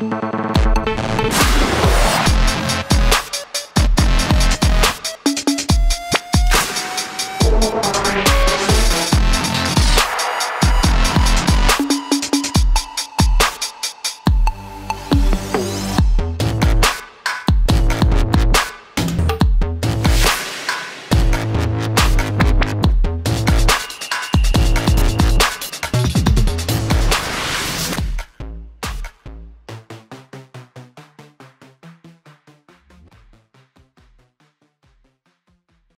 Bye.